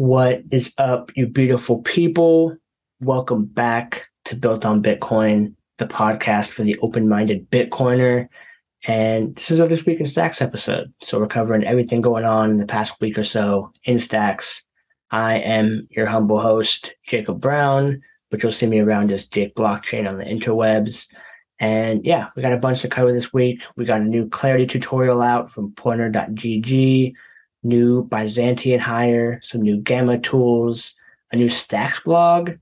What is up, you beautiful people? Welcome back to Built on Bitcoin, the podcast for the open minded Bitcoiner. And this is our This Week in Stacks episode. So we're covering everything going on in the past week or so in Stacks. I am your humble host, Jacob Brown, but you'll see me around as Jake Blockchain on the interwebs. And yeah, we got a bunch to cover this week. We got a new Clarity tutorial out from pointer.gg new Byzantion hire, some new Gamma tools, a new Stacks blog,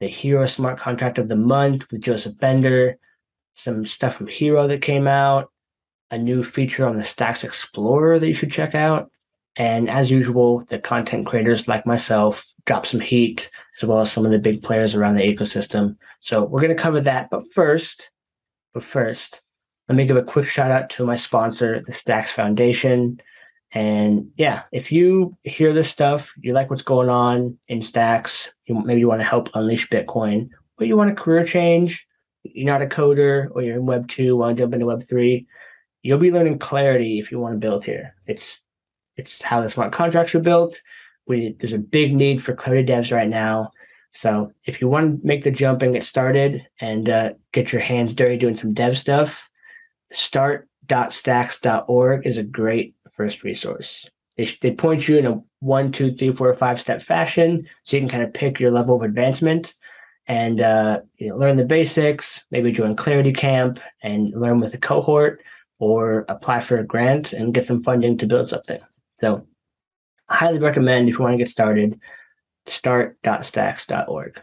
the Hiro Smart Contract of the Month with Joseph Bender, some stuff from Hiro that came out, a new feature on the Stacks Explorer that you should check out. And as usual, the content creators like myself drop some heat, as well as some of the big players around the ecosystem. So we're going to cover that. But first, but first, let me give a quick shout out to my sponsor, the Stacks Foundation. And yeah, if you hear this stuff, you like what's going on in stacks, you, maybe you want to help unleash Bitcoin, but you want a career change, you're not a coder or you're in Web 2, want to jump into Web 3, you'll be learning clarity if you want to build here. It's it's how the smart contracts are built. We there's a big need for clarity devs right now. So if you want to make the jump and get started and uh, get your hands dirty doing some dev stuff, start.stacks.org is a great first resource. They, they point you in a one, two, three, four, five step fashion so you can kind of pick your level of advancement and uh, you know, learn the basics, maybe join Clarity Camp and learn with a cohort or apply for a grant and get some funding to build something. So I highly recommend if you want to get started, start.stacks.org.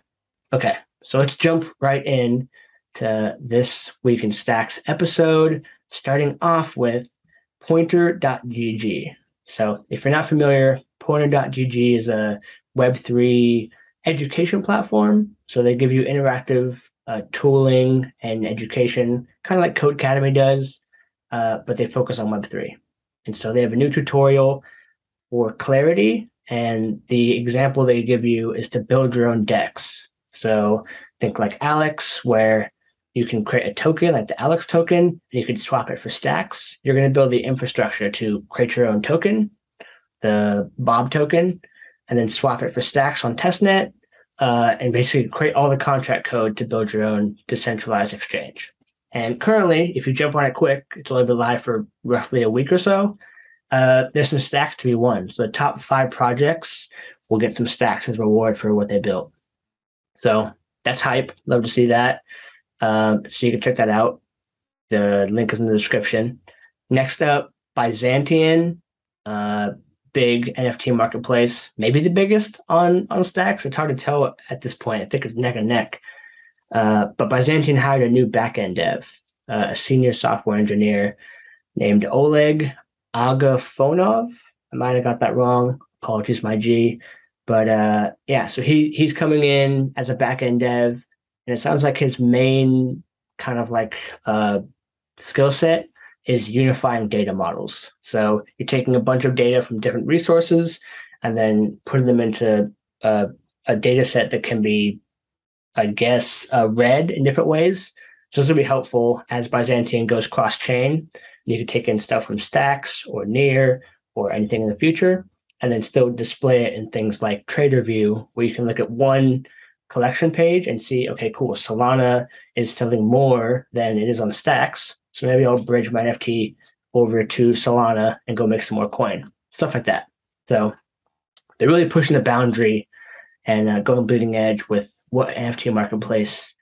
Okay, so let's jump right in to this week in Stacks episode, starting off with pointer.gg. So if you're not familiar, pointer.gg is a Web3 education platform. So they give you interactive uh, tooling and education, kind of like Codecademy does, uh, but they focus on Web3. And so they have a new tutorial for clarity. And the example they give you is to build your own DEX. So think like Alex, where you can create a token like the Alex token, and you can swap it for stacks. You're going to build the infrastructure to create your own token, the Bob token, and then swap it for stacks on testnet, uh, and basically create all the contract code to build your own decentralized exchange. And currently, if you jump on it quick, it's only been live for roughly a week or so. Uh, there's some stacks to be won. So the top five projects will get some stacks as reward for what they built. So that's hype. Love to see that. Um, so you can check that out. The link is in the description. Next up, Byzantion, uh, big NFT marketplace, maybe the biggest on on Stacks. It's hard to tell at this point. I think it's neck and neck. Uh, but Byzantion hired a new backend dev, uh, a senior software engineer named Oleg Agafonov. I might have got that wrong. Apologies, my G. But uh, yeah, so he he's coming in as a backend dev and it sounds like his main kind of like uh, skill set is unifying data models. So you're taking a bunch of data from different resources and then putting them into a, a data set that can be, I guess, uh, read in different ways. So this will be helpful as Byzantion goes cross chain. You can take in stuff from Stacks or Near or anything in the future, and then still display it in things like Trader View, where you can look at one collection page and see, okay, cool, Solana is selling more than it is on stacks. So maybe I'll bridge my NFT over to Solana and go make some more coin, stuff like that. So they're really pushing the boundary and uh, going bleeding edge with what NFT marketplace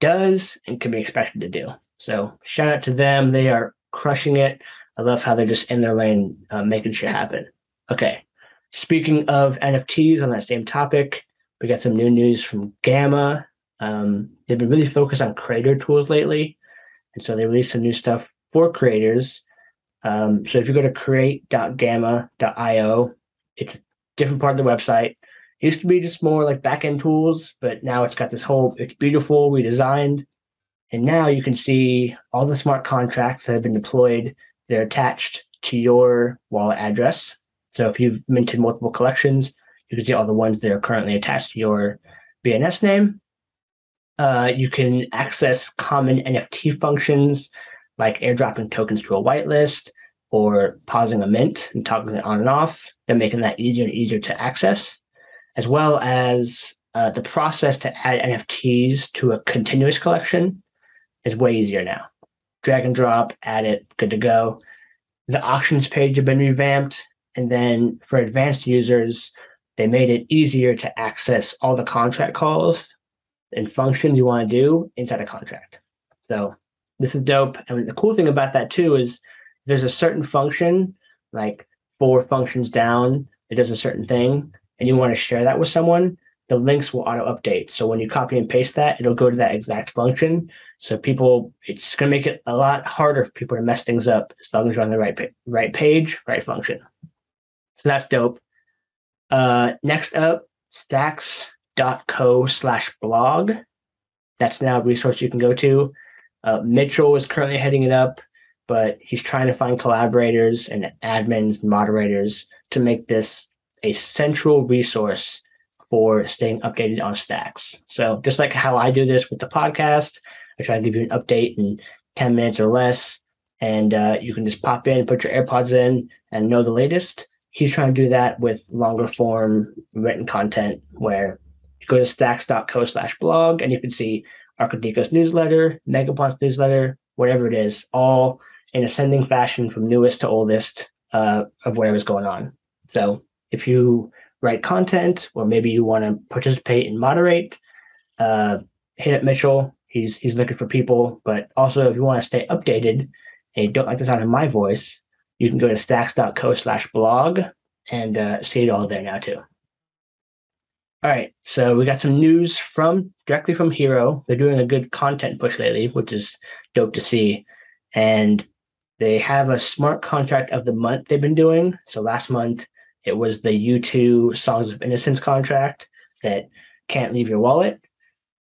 does and can be expected to do. So shout out to them. They are crushing it. I love how they're just in their lane, uh, making shit happen. Okay. Speaking of NFTs on that same topic, we got some new news from Gamma. Um, they've been really focused on creator tools lately. And so they released some new stuff for creators. Um, so if you go to create.gamma.io, it's a different part of the website. It used to be just more like backend tools, but now it's got this whole, it's beautiful, redesigned. And now you can see all the smart contracts that have been deployed. They're attached to your wallet address. So if you've minted multiple collections, you can see all the ones that are currently attached to your BNS name. Uh, you can access common NFT functions like airdropping tokens to a whitelist or pausing a mint and toggling it on and off. They're making that easier and easier to access. as well as uh, the process to add NFTs to a continuous collection is way easier now. Drag and drop, add it, good to go. The auctions page have been revamped. And then for advanced users, they made it easier to access all the contract calls and functions you want to do inside a contract. So this is dope. And the cool thing about that too is there's a certain function, like four functions down, it does a certain thing, and you want to share that with someone, the links will auto update. So when you copy and paste that, it'll go to that exact function. So people, it's going to make it a lot harder for people to mess things up as long as you're on the right right page, right function. So that's dope. Uh, next up, stacks.co slash blog. That's now a resource you can go to. Uh, Mitchell is currently heading it up, but he's trying to find collaborators and admins and moderators to make this a central resource for staying updated on stacks. So just like how I do this with the podcast, I try to give you an update in 10 minutes or less, and uh, you can just pop in, put your AirPods in, and know the latest. He's trying to do that with longer form written content where you go to stacks.co slash blog and you can see Arkadiko's newsletter, Megapont's newsletter, whatever it is, all in ascending fashion from newest to oldest uh, of whatever's going on. So if you write content or maybe you want to participate and moderate, uh, hit up Mitchell. He's he's looking for people. But also if you want to stay updated and you don't like the sound of my voice, you can go to stacks.co slash blog and uh, see it all there now too. All right, so we got some news from directly from Hiro. They're doing a good content push lately, which is dope to see. And they have a smart contract of the month they've been doing. So last month it was the U2 Songs of Innocence contract that can't leave your wallet.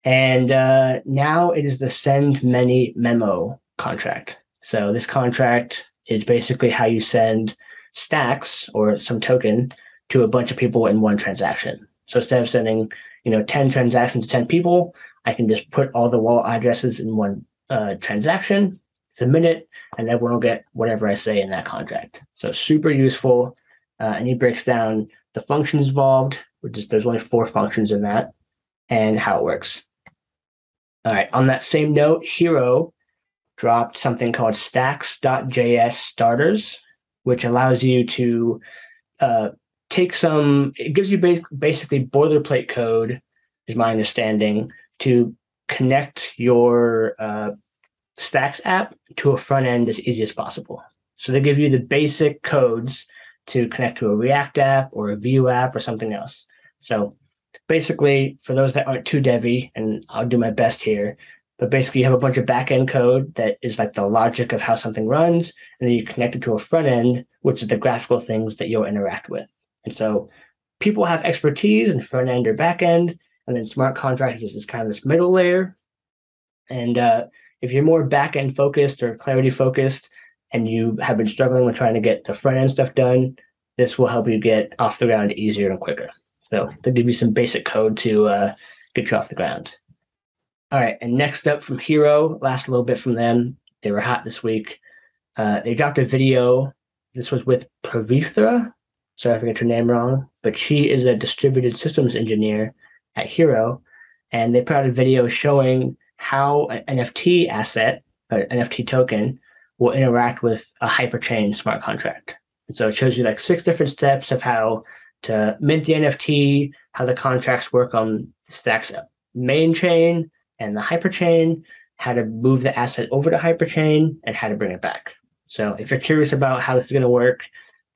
And uh, now it is the Send Many Memo contract. So this contract is basically how you send stacks or some token to a bunch of people in one transaction. So instead of sending, you know, 10 transactions to 10 people, I can just put all the wallet addresses in one uh, transaction, submit it, and everyone will get whatever I say in that contract. So super useful. Uh, and he breaks down the functions involved, which is there's only four functions in that, and how it works. All right. On that same note, Hiro dropped something called stacks.js starters, which allows you to uh, take some, it gives you basically boilerplate code, is my understanding, to connect your uh, Stacks app to a front end as easy as possible. So they give you the basic codes to connect to a React app or a Vue app or something else. So basically, for those that aren't too devy, and I'll do my best here, but basically you have a bunch of backend code that is like the logic of how something runs, and then you connect it to a front end, which is the graphical things that you'll interact with. And so people have expertise in front end or back end, and then smart contracts is kind of this middle layer. And uh, if you're more back end focused or clarity focused, and you have been struggling with trying to get the front end stuff done, this will help you get off the ground easier and quicker. So they'll give you some basic code to uh, get you off the ground. All right, and next up from Hiro, last little bit from them. They were hot this week. Uh, they dropped a video. This was with Pravithra. Sorry if I get her name wrong, but she is a distributed systems engineer at Hiro, and they put out a video showing how an NFT asset, an NFT token, will interact with a hyperchain smart contract. And so it shows you like six different steps of how to mint the NFT, how the contracts work on the Stacks main chain and the hyperchain, how to move the asset over to hyperchain, and how to bring it back. So if you're curious about how this is going to work,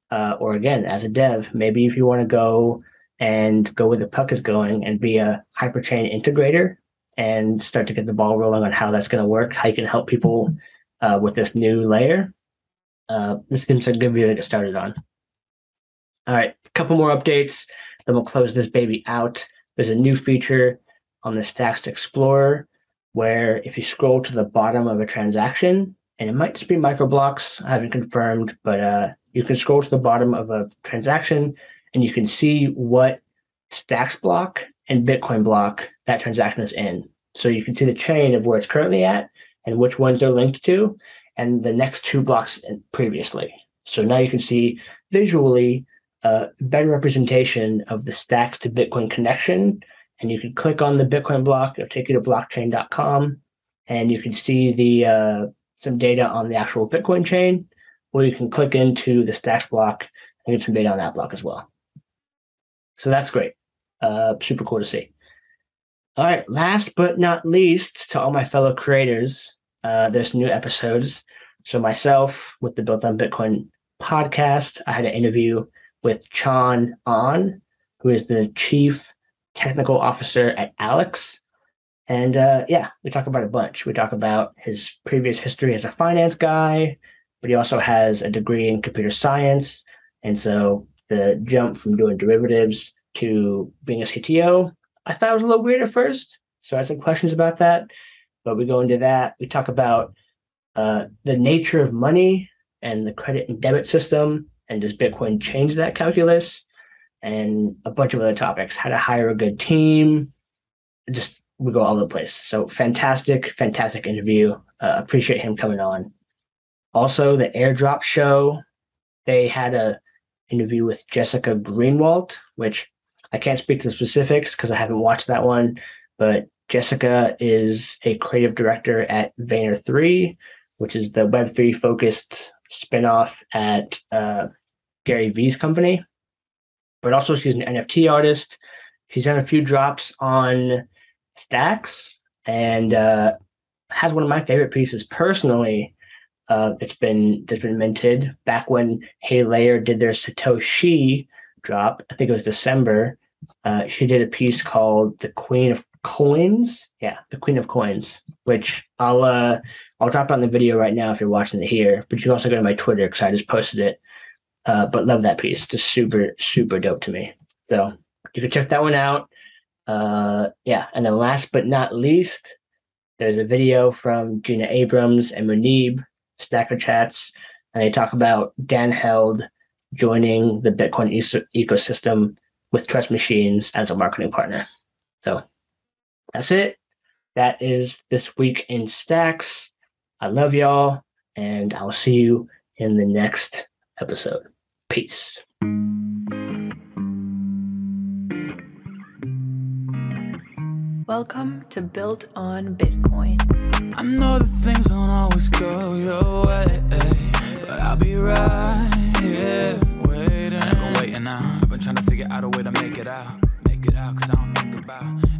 uh, or again, as a dev, maybe if you want to go and go where the puck is going and be a hyperchain integrator and start to get the ball rolling on how that's going to work, how you can help people uh, with this new layer. Uh, this seems like a good video to get started on. All right, a couple more updates, then we'll close this baby out. There's a new feature on the Stacks Explorer where if you scroll to the bottom of a transaction, and it might just be microblocks, I haven't confirmed, but uh, you can scroll to the bottom of a transaction and you can see what Stacks block and Bitcoin block that transaction is in. So you can see the chain of where it's currently at and which ones they're linked to, and the next two blocks previously. So now you can see visually a better representation of the stacks to Bitcoin connection. And you can click on the Bitcoin block, it'll take you to blockchain.com, and you can see the uh, some data on the actual Bitcoin chain, or you can click into the stacks block and get some data on that block as well. So that's great. Uh, super cool to see. All right, last but not least, to all my fellow creators, uh, there's new episodes. So myself with the Built on Bitcoin podcast, I had an interview with Chan An, who is the chief technical officer at Alex. And uh, yeah, we talk about a bunch. We talk about his previous history as a finance guy, but he also has a degree in computer science. And so the jump from doing derivatives to being a CTO, I thought it was a little weird at first. So I had some questions about that. But we go into that. We talk about uh, the nature of money and the credit and debit system. And does Bitcoin change that calculus? And a bunch of other topics how to hire a good team. Just we go all over the place. So fantastic, fantastic interview. Uh, appreciate him coming on. Also, the airdrop show, they had a interview with Jessica Greenwald, which I can't speak to the specifics because I haven't watched that one, but Jessica is a creative director at Vayner 3, which is the Web3 focused spinoff at uh, Gary Vee's company. But also, she's an NFT artist. She's done a few drops on Stacks and uh, has one of my favorite pieces personally. Uh, it's been that's been minted back when Hey Layer did their Satoshi drop. I think it was December. Uh, she did a piece called "The Queen of Coins." Yeah, "The Queen of Coins," which I'll uh, I'll drop on the video right now if you're watching it here. But you can also go to my Twitter because I just posted it. Uh, but love that piece, just super super dope to me. So you can check that one out. Uh, yeah, and then last but not least, there's a video from Gina Abrams and Muneeb Stacker Chats, and they talk about Dan Held joining the Bitcoin e- ecosystem with Trust Machines as a marketing partner. So that's it. That is this week in Stacks. I love y'all, and I'll see you in the next episode. Peace. Welcome to Built on Bitcoin. I know that things don't always go your way, but I'll be right here waiting. I've been waiting now. I've been trying to figure out a way to make it out, make it out, cause I don't think about everything.